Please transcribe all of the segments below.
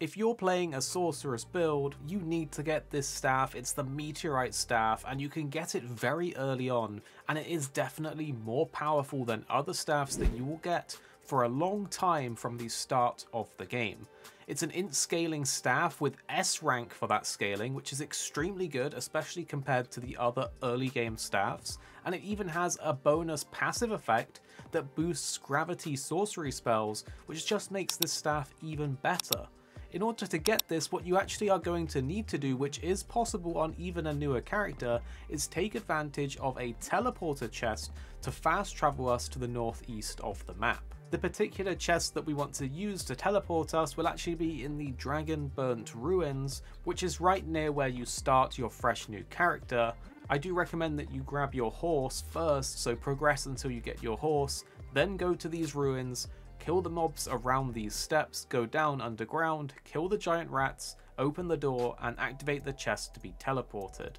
If you're playing a sorceress build, you need to get this staff, it's the meteorite staff and you can get it very early on and it is definitely more powerful than other staffs that you will get for a long time from the start of the game. It's an int scaling staff with S rank for that scaling, which is extremely good, especially compared to the other early game staffs, and it even has a bonus passive effect that boosts gravity sorcery spells, which just makes this staff even better. In order to get this, what you actually are going to need to do, which is possible on even a newer character, is take advantage of a teleporter chest to fast travel us to the northeast of the map. The particular chest that we want to use to teleport us will actually be in the Dragon Burnt Ruins, which is right near where you start your fresh new character. I do recommend that you grab your horse first, so progress until you get your horse, then go to these ruins, kill the mobs around these steps, go down underground, kill the giant rats, open the door and activate the chest to be teleported.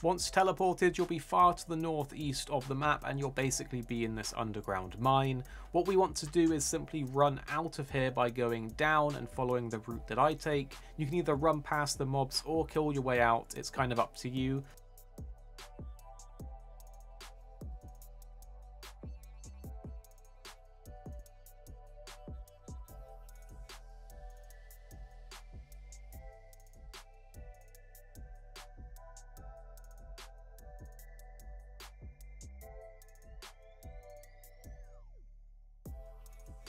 Once teleported, you'll be far to the northeast of the map and you'll basically be in this underground mine. What we want to do is simply run out of here by going down and following the route that I take. You can either run past the mobs or kill your way out, it's kind of up to you.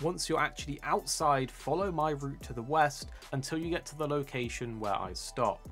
Once you're actually outside, follow my route to the west until you get to the location where I stop.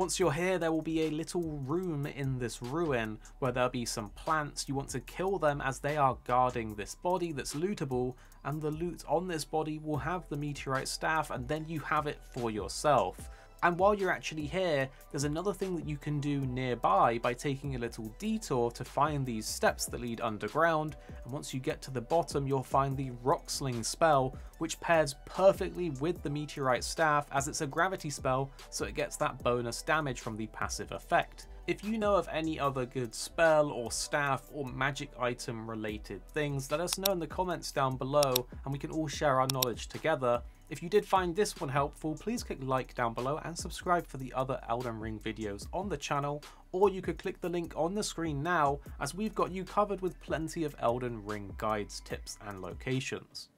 Once you're here, there will be a little room in this ruin where there'll be some plants. You want to kill them as they are guarding this body that's lootable, and the loot on this body will have the meteorite staff, and then you have it for yourself. And while you're actually here, there's another thing that you can do nearby by taking a little detour to find these steps that lead underground, and once you get to the bottom you'll find the Rock Sling spell, which pairs perfectly with the Meteorite Staff as it's a gravity spell, so it gets that bonus damage from the passive effect. If you know of any other good spell or staff or magic item related things, let us know in the comments down below and we can all share our knowledge together. If you did find this one helpful, please click like down below and subscribe for the other Elden Ring videos on the channel, or you could click the link on the screen now as we've got you covered with plenty of Elden Ring guides, tips and locations.